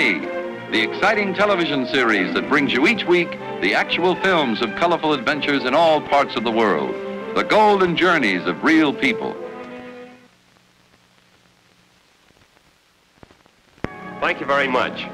The exciting television series that brings you each week the actual films of colorful adventures in all parts of the world, the golden journeys of real people. Thank you very much.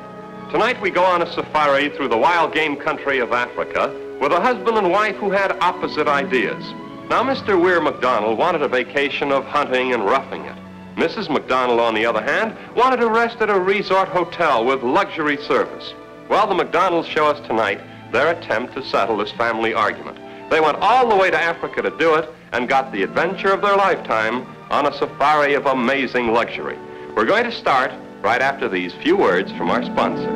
Tonight we go on a safari through the wild game country of Africa with a husband and wife who had opposite ideas. Now, Mr. Weir McDonald wanted a vacation of hunting and roughing it. Mrs. McDonald, on the other hand, wanted to rest at a resort hotel with luxury service. Well, the McDonalds show us tonight their attempt to settle this family argument. They went all the way to Africa to do it and got the adventure of their lifetime on a safari of amazing luxury. We're going to start right after these few words from our sponsor.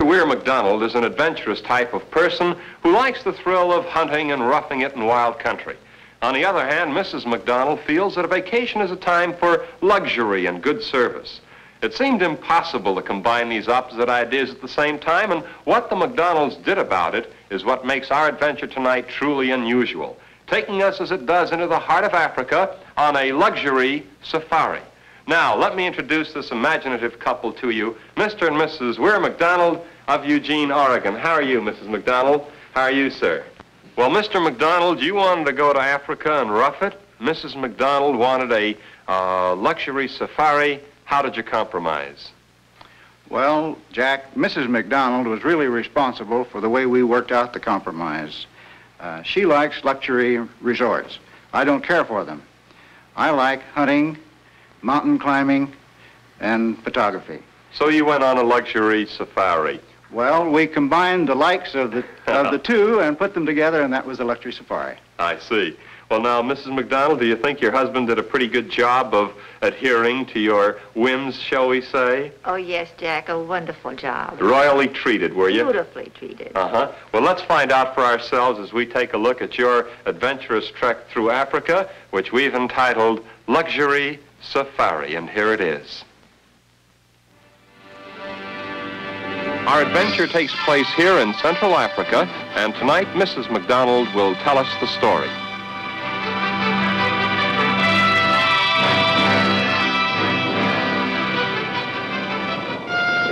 Weir McDonald is an adventurous type of person who likes the thrill of hunting and roughing it in wild country. On the other hand, Mrs. McDonald feels that a vacation is a time for luxury and good service. It seemed impossible to combine these opposite ideas at the same time, and what the McDonalds did about it is what makes our adventure tonight truly unusual, taking us as it does into the heart of Africa on a luxury safari. Now, let me introduce this imaginative couple to you, Mr. and Mrs. Weir McDonald of Eugene, Oregon. How are you, Mrs. McDonald? How are you, sir? Well, Mr. McDonald, you wanted to go to Africa and rough it. Mrs. McDonald wanted a uh, luxury safari. How did you compromise? Well, Jack, Mrs. McDonald was really responsible for the way we worked out the compromise. Uh, she likes luxury resorts. I don't care for them. I like hunting, mountain climbing, and photography. So you went on a luxury safari. Well, we combined the likes of the of the two and put them together, and that was a luxury safari. I see. Well, now, Mrs. McDonald, do you think your husband did a pretty good job of adhering to your whims, shall we say? Oh, yes, Jack, a wonderful job. Royally treated, were you? Beautifully treated. Uh-huh. Well, let's find out for ourselves as we take a look at your adventurous trek through Africa, which we've entitled Luxury Safari, and here it is. Our adventure takes place here in Central Africa, and tonight Mrs. McDonald will tell us the story.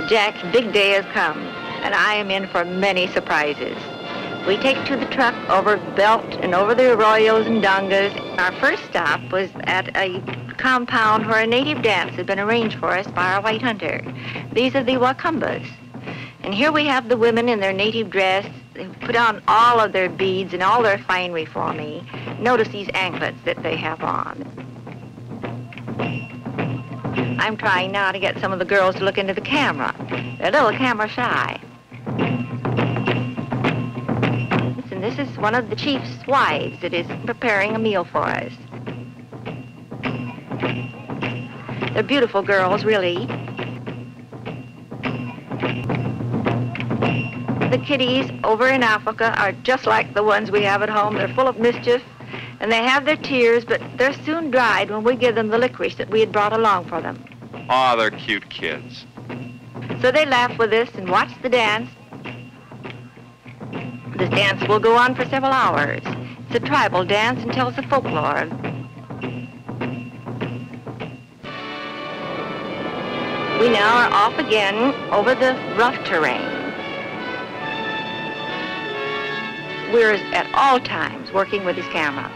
Jack's big day has come, and I am in for many surprises. We take to the truck over veldt and over the arroyos and dongas. Our first stop was at a compound where a native dance had been arranged for us by our white hunter. These are the Wakambas. And here we have the women in their native dress. They put on all of their beads and all their finery for me. Notice these anklets that they have on. I'm trying now to get some of the girls to look into the camera. They're a little camera shy. Listen, this is one of the chief's wives that is preparing a meal for us. They're beautiful girls, really. The kiddies over in Africa are just like the ones we have at home. They're full of mischief, and they have their tears, but they're soon dried when we give them the licorice that we had brought along for them. Ah, they're cute kids. So they laugh with us and watch the dance. This dance will go on for several hours. It's a tribal dance and tells the folklore. We now are off again over the rough terrain. We're at all times working with his camera.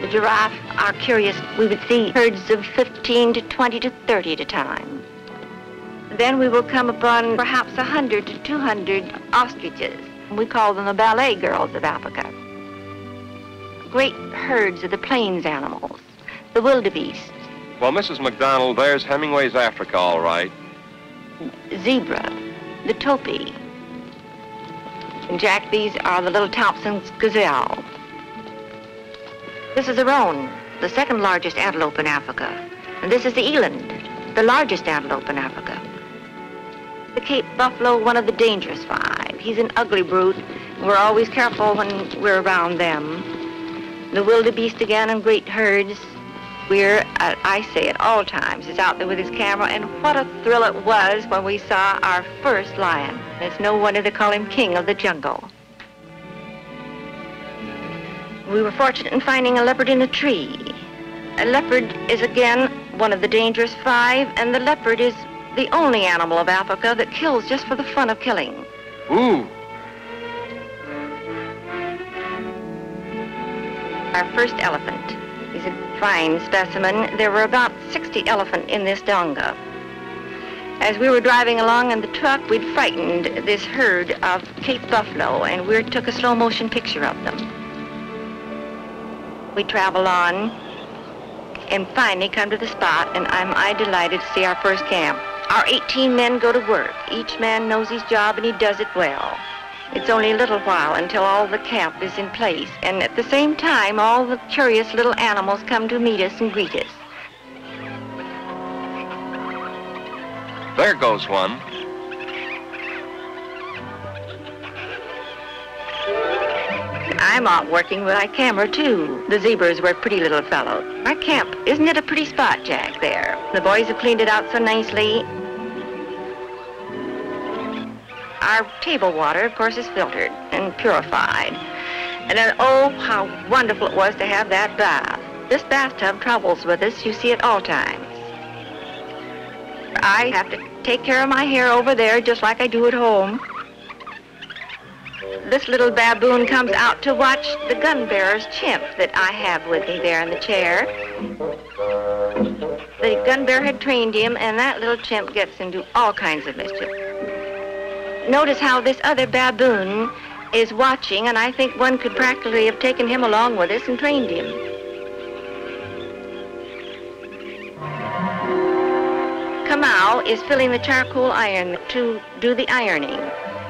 The giraffe are curious. We would see herds of 15 to 20 to 30 at a time. Then we will come upon perhaps 100 to 200 ostriches. We call them the ballet girls of Africa. Great herds of the plains animals, the wildebeest, Well, Mrs. McDonald, there's Hemingway's Africa, all right. zebra, the topi. And Jack, these are the little Thomson's gazelle. This is the roan, the second largest antelope in Africa. And this is the eland, the largest antelope in Africa. The Cape buffalo, one of the dangerous five. He's an ugly brute. We're always careful when we're around them. The wildebeest again in great herds. We're, uh, I say at all times, is out there with his camera, and what a thrill it was when we saw our first lion. It's no wonder they call him king of the jungle. We were fortunate in finding a leopard in a tree. A leopard is again one of the dangerous five, and the leopard is the only animal of Africa that kills just for the fun of killing. Ooh. Our first elephant fine specimen. There were about 60 elephant in this donga. As we were driving along in the truck, we'd frightened this herd of Cape buffalo, and we took a slow motion picture of them. We travel on and finally come to the spot, and I'm I delighted to see our first camp. Our 18 men go to work. Each man knows his job, and he does it well. It's only a little while until all the camp is in place, and at the same time, all the curious little animals come to meet us and greet us. There goes one. I'm out working with my camera, too. The zebras were pretty little fellows. Our camp, isn't it a pretty spot, Jack, there? The boys have cleaned it out so nicely. Our table water, of course, is filtered and purified. And then, oh, how wonderful it was to have that bath. This bathtub travels with us, you see, at all times. I have to take care of my hair over there just like I do at home. This little baboon comes out to watch the gun bearer's chimp that I have with me there in the chair. The gun bearer had trained him, and that little chimp gets into all kinds of mischief. Notice how this other baboon is watching, and I think one could practically have taken him along with us and trained him. Kamau is filling the charcoal iron to do the ironing.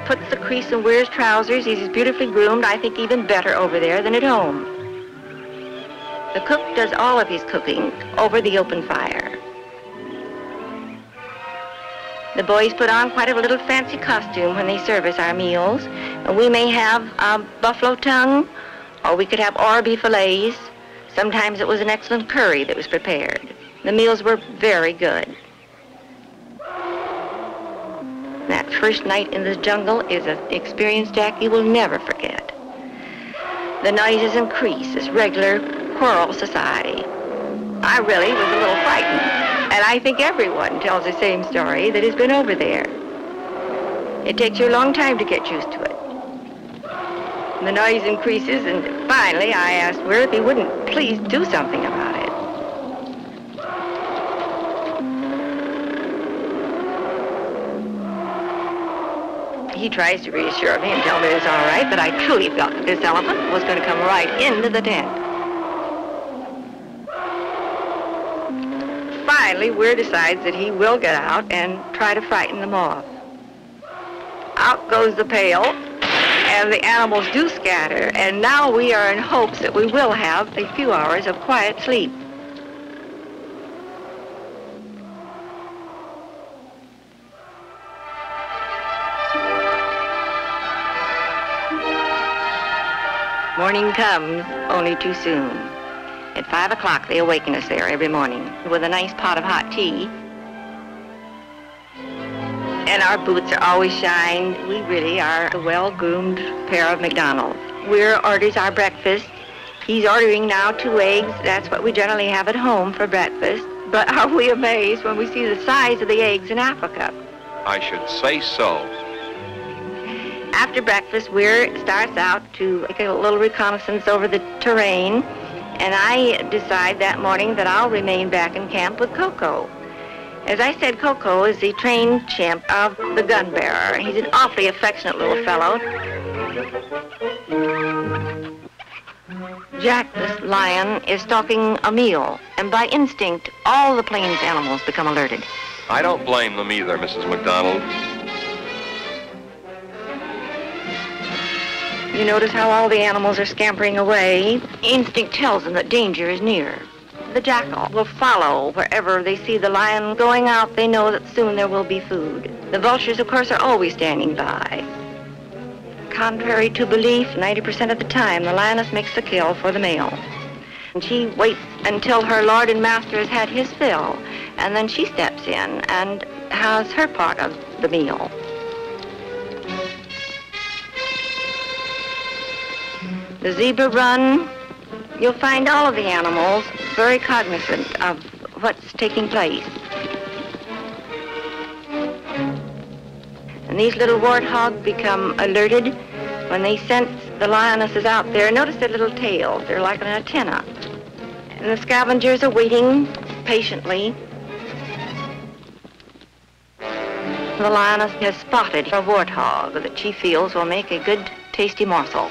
Puts the crease and wears trousers. He's beautifully groomed, I think even better over there than at home. The cook does all of his cooking over the open fire. The boys put on quite a little fancy costume when they service our meals. We may have um, buffalo tongue, or we could have oribi fillets. Sometimes it was an excellent curry that was prepared. The meals were very good. That first night in the jungle is an experience Jackie will never forget. The noises increase as regular quarrel society. I really was a little frightened, and I think everyone tells the same story that has been over there. It takes you a long time to get used to it. And The noise increases, and finally I asked Weir if he wouldn't please do something about it. He tries to reassure me and tell me it's all right, but I truly felt that this elephant was going to come right into the tent. Finally, Weir decides that he will get out and try to frighten them off. Out goes the pail, and the animals do scatter, and now we are in hopes that we will have a few hours of quiet sleep. Morning comes only too soon. At five o'clock, they awaken us there every morning with a nice pot of hot tea. And our boots are always shined. We really are a well-groomed pair of McDonald's. Weir orders our breakfast. He's ordering now two eggs. That's what we generally have at home for breakfast. But are we amazed when we see the size of the eggs in Africa? I should say so. After breakfast, Weir starts out to make a little reconnaissance over the terrain, and I decide that morning that I'll remain back in camp with Coco. As I said, Coco is the trained chimp of the gun bearer. He's an awfully affectionate little fellow. Jack, this lion, is stalking a meal, and by instinct, all the plains animals become alerted. I don't blame them either, Mrs. McDonald. You notice how all the animals are scampering away? Instinct tells them that danger is near. The jackal will follow wherever they see the lion going out. They know that soon there will be food. The vultures, of course, are always standing by. Contrary to belief, 90% of the time, the lioness makes the kill for the male. And she waits until her lord and master has had his fill, and then she steps in and has her part of the meal. The zebra run, you'll find all of the animals very cognizant of what's taking place. And these little warthogs become alerted when they sense the lioness is out there. Notice their little tails. They're like an antenna. And the scavengers are waiting patiently. The lioness has spotted a warthog that she feels will make a good, tasty morsel.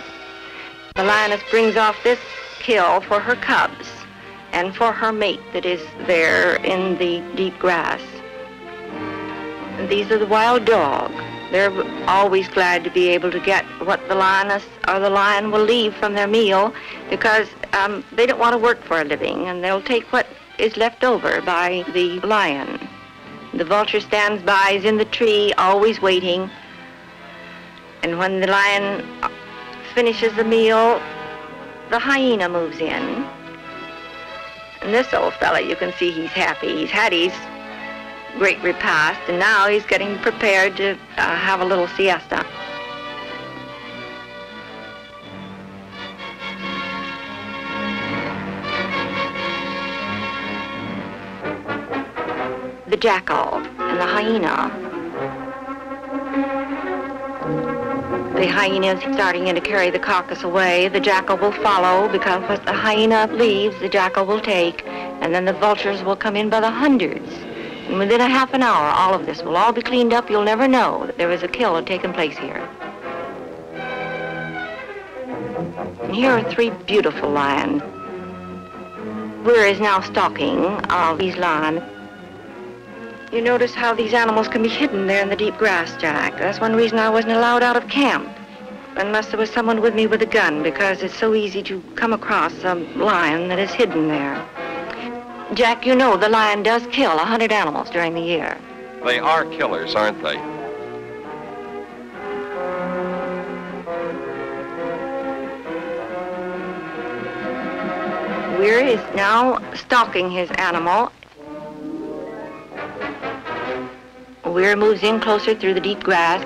The lioness brings off this kill for her cubs and for her mate that is there in the deep grass. These are the wild dog. They're always glad to be able to get what the lioness or the lion will leave from their meal because um, they don't want to work for a living and they'll take what is left over by the lion. The vulture stands by, is in the tree, always waiting. And when the lion finishes the meal, the hyena moves in. And this old fella, you can see he's happy. He's had his great repast, and now he's getting prepared to uh, have a little siesta. The jackal and the hyena. The hyena is starting in to carry the carcass away. The jackal will follow because what the hyena leaves, the jackal will take, and then the vultures will come in by the hundreds. And within a half an hour, all of this will all be cleaned up. You'll never know that there was a kill taken place here. And here are three beautiful lions. Weir is now stalking uh, these lions. You notice how these animals can be hidden there in the deep grass, Jack. That's one reason I wasn't allowed out of camp. Unless there was someone with me with a gun, because it's so easy to come across a lion that is hidden there. Jack, you know the lion does kill a hundred animals during the year. They are killers, aren't they? Weir is now stalking his animal. Weir moves in closer through the deep grass.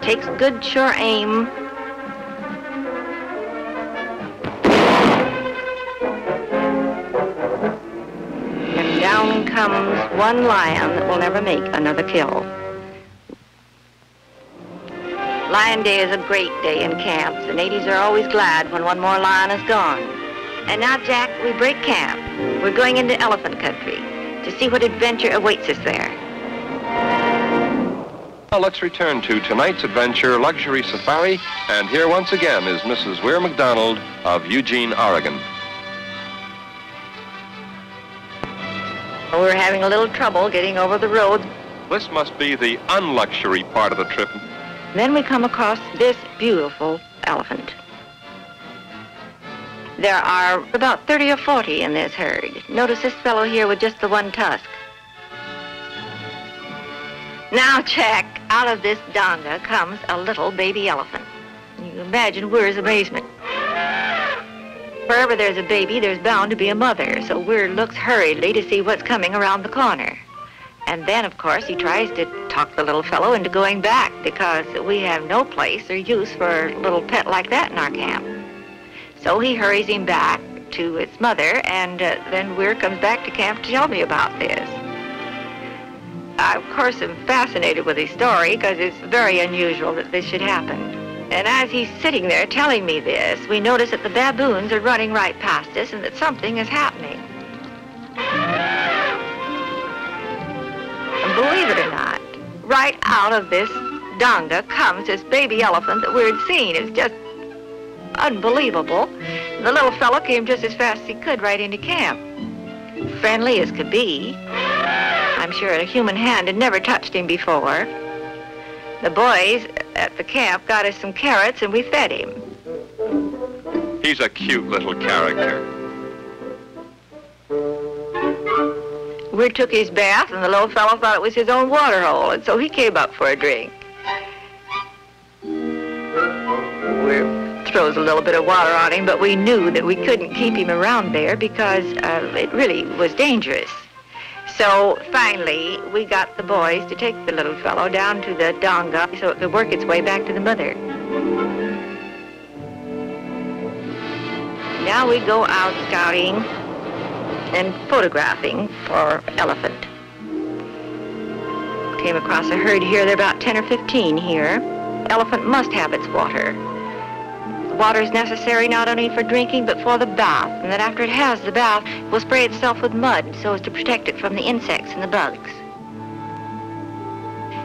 Takes good, sure aim. And down comes one lion that will never make another kill. Lion Day is a great day in camp. The natives are always glad when one more lion is gone. And now, Jack, we break camp. We're going into elephant country to see what adventure awaits us there. Now let's return to tonight's adventure, Luxury Safari, and here once again is Mrs. Weir McDonald of Eugene, Oregon. We're having a little trouble getting over the road. This must be the unluxury part of the trip. Then we come across this beautiful elephant. There are about 30 or 40 in this herd. Notice this fellow here with just the one tusk. Now, Jack, out of this donga comes a little baby elephant. You can imagine Weir's amazement. Wherever there's a baby, there's bound to be a mother, so Weir looks hurriedly to see what's coming around the corner. And then, of course, he tries to talk the little fellow into going back because we have no place or use for a little pet like that in our camp. So he hurries him back to its mother, and uh, then Weir comes back to camp to tell me about this. I, of course, am fascinated with his story because it's very unusual that this should happen. And as he's sitting there telling me this, we notice that the baboons are running right past us and that something is happening. And believe it or not, right out of this donga comes this baby elephant that we had seen. It's just unbelievable. The little fellow came just as fast as he could right into camp. Friendly as could be. I'm sure a human hand had never touched him before. The boys at the camp got us some carrots and we fed him. He's a cute little character. We took his bath and the little fellow thought it was his own water hole and so he came up for a drink. Throws a little bit of water on him, but we knew that we couldn't keep him around there because uh, it really was dangerous. So finally, we got the boys to take the little fellow down to the donga so it could work its way back to the mother. Now we go out scouting and photographing for elephant. came across a herd here. There are about 10 or 15 here. Elephant must have its water. Water is necessary not only for drinking, but for the bath. And that after it has the bath, it will spray itself with mud so as to protect it from the insects and the bugs.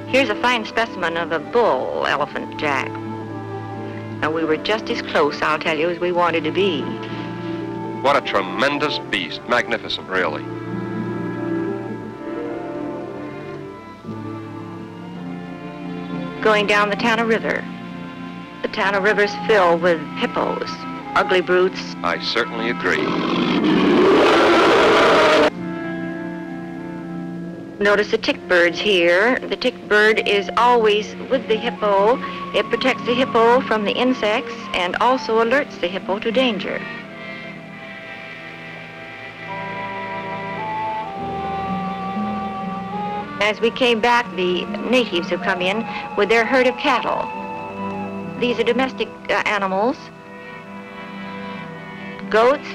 Here's a fine specimen of a bull elephant, Jack. Now, we were just as close, I'll tell you, as we wanted to be. What a tremendous beast. Magnificent, really. Going down the Tana River. The Tana River's filled with hippos, ugly brutes. I certainly agree. Notice the tick birds here. The tick bird is always with the hippo. It protects the hippo from the insects and also alerts the hippo to danger. As we came back, the natives have come in with their herd of cattle. These are domestic uh, animals. Goats.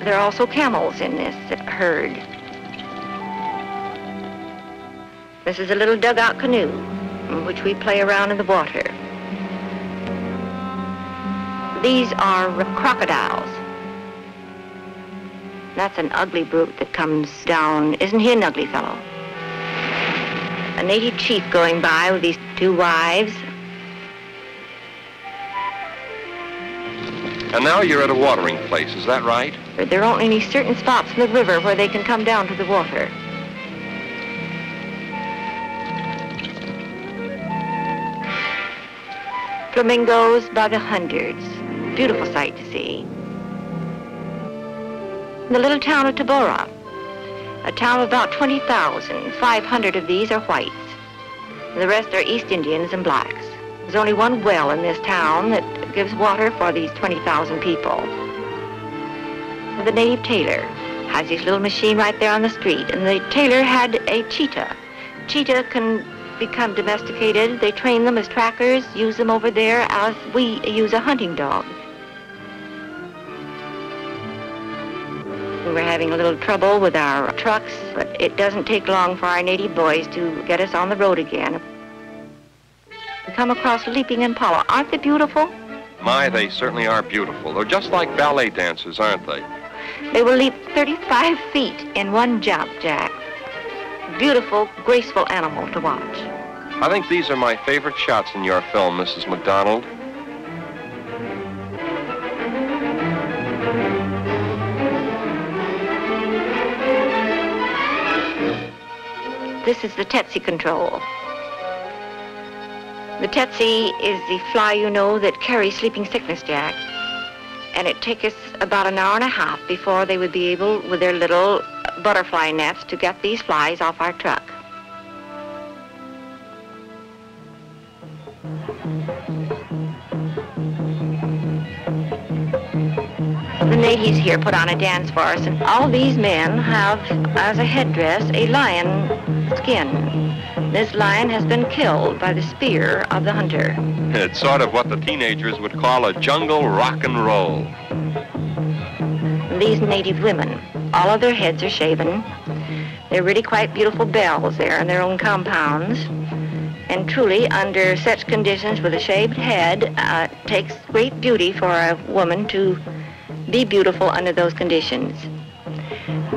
There are also camels in this herd. This is a little dugout canoe in which we play around in the water. These are crocodiles. That's an ugly brute that comes down. Isn't he an ugly fellow? A native chief going by with these two wives. And now you're at a watering place, is that right? But there are only certain spots in the river where they can come down to the water. Flamingos by the hundreds. Beautiful sight to see. The little town of Tabora. A town of about 20,000. 500 of these are whites. The rest are East Indians and blacks. There's only one well in this town that gives water for these 20,000 people. The native tailor has his little machine right there on the street, and the tailor had a cheetah. Cheetah can become domesticated. They train them as trackers, use them over there as we use a hunting dog. We're having a little trouble with our trucks, but it doesn't take long for our native boys to get us on the road again. Come across leaping impala. Aren't they beautiful? My, they certainly are beautiful. They're just like ballet dancers, aren't they? They will leap 35 feet in one jump, Jack. Beautiful, graceful animal to watch. I think these are my favorite shots in your film, Mrs. McDonald. This is the Tsetse control. The Tsetse is the fly, you know, that carries sleeping sickness, Jack. And it takes us about an hour and a half before they would be able, with their little butterfly nets, to get these flies off our truck. Natives here put on a dance for us, and all these men have, as a headdress, a lion skin. This lion has been killed by the spear of the hunter. It's sort of what the teenagers would call a jungle rock and roll. These native women, all of their heads are shaven. They're really quite beautiful belles there in their own compounds. And truly, under such conditions with a shaved head, uh, it takes great beauty for a woman to be beautiful under those conditions.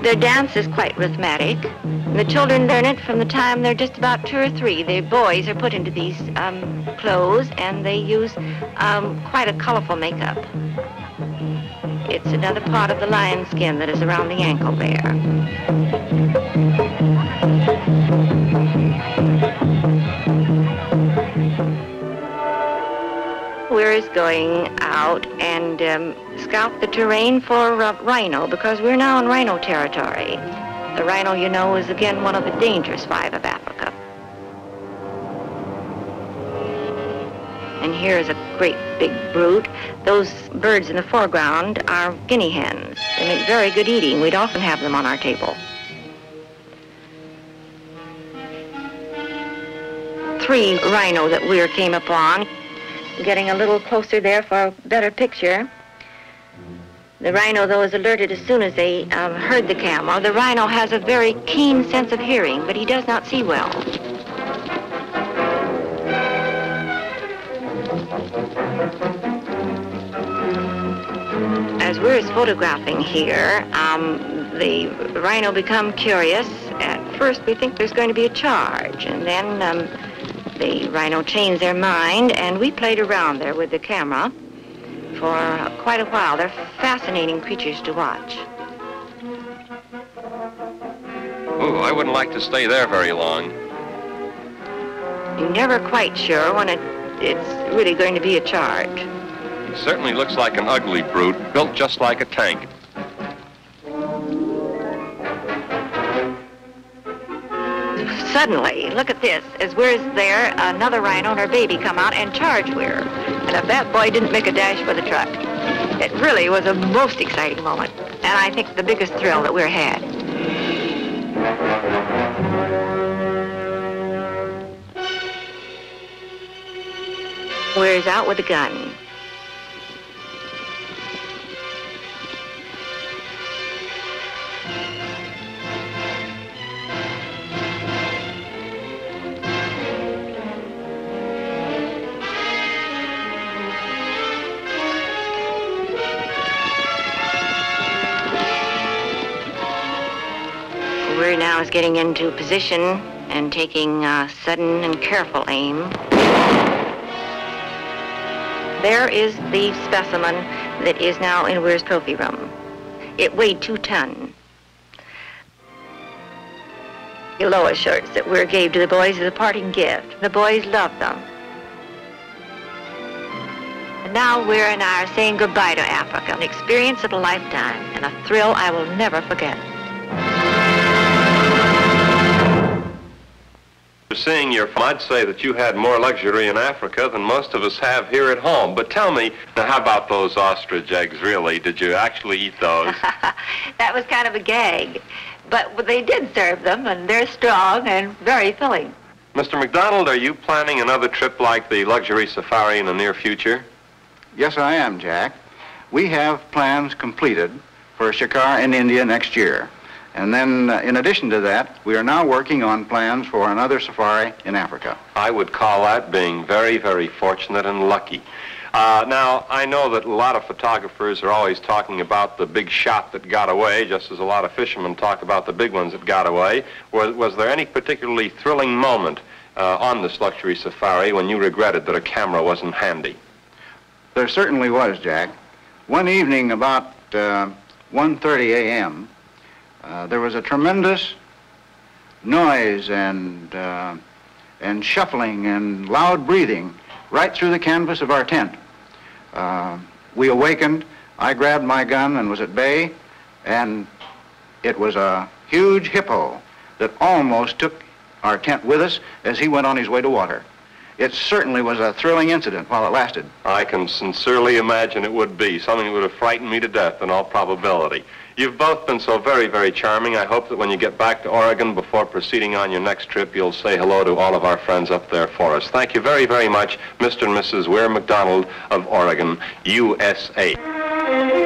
Their dance is quite rhythmic. The children learn it from the time they're just about two or three. The boys are put into these um, clothes and they use um, quite a colorful makeup. It's another part of the lion skin that is around the ankle there. We're going out and um, scout the terrain for uh, rhino because we're now in rhino territory. The rhino, you know, is again one of the dangerous five of Africa. And here's a great big brute. Those birds in the foreground are guinea hens. They make very good eating. We'd often have them on our table. Three rhino that we came upon. Getting a little closer there for a better picture. The rhino, though, is alerted as soon as they um, heard the camel. The rhino has a very keen sense of hearing, but he does not see well. As we're photographing here, um, the rhino become curious. At first, we think there's going to be a charge, and then um, the rhino changed their mind, and we played around there with the camera for uh, quite a while. They're fascinating creatures to watch. Ooh, I wouldn't like to stay there very long. You're never quite sure when it, it's really going to be a charge. He certainly looks like an ugly brute, built just like a tank. Suddenly, look at this. As Weir's there, another rhino and her baby come out and charge Weir. And if that boy didn't make a dash for the truck, it really was a most exciting moment. And I think the biggest thrill that Weir had. Weir's out with a gun. Getting into position and taking uh, sudden and careful aim. There is the specimen that is now in Weir's trophy room. It weighed two ton. The Loa shirts that Weir gave to the boys as a parting gift. The boys loved them. And now Weir and I are saying goodbye to Africa, an experience of a lifetime and a thrill I will never forget. Seeing your, I'd say that you had more luxury in Africa than most of us have here at home. But tell me, now how about those ostrich eggs, really? Did you actually eat those? that was kind of a gag. But they did serve them, and they're strong and very filling. Mr. McDonald, are you planning another trip like the luxury safari in the near future? Yes, I am, Jack. We have plans completed for a Shikar in India next year. And then, uh, in addition to that, we are now working on plans for another safari in Africa. I would call that being very, very fortunate and lucky. Uh, now, I know that a lot of photographers are always talking about the big shot that got away, just as a lot of fishermen talk about the big ones that got away. Was, was there any particularly thrilling moment uh, on this luxury safari when you regretted that a camera wasn't handy? There certainly was, Jack. One evening about uh, 1.30 a.m., uh, there was a tremendous noise and, uh, and shuffling and loud breathing right through the canvas of our tent. Uh, we awakened. I grabbed my gun and was at bay, and it was a huge hippo that almost took our tent with us as he went on his way to water. It certainly was a thrilling incident while it lasted. I can sincerely imagine it would be, something that would have frightened me to death in all probability. You've both been so very, very charming. I hope that when you get back to Oregon before proceeding on your next trip, you'll say hello to all of our friends up there for us. Thank you very, very much, Mr. and Mrs. Weir McDonald of Oregon, USA.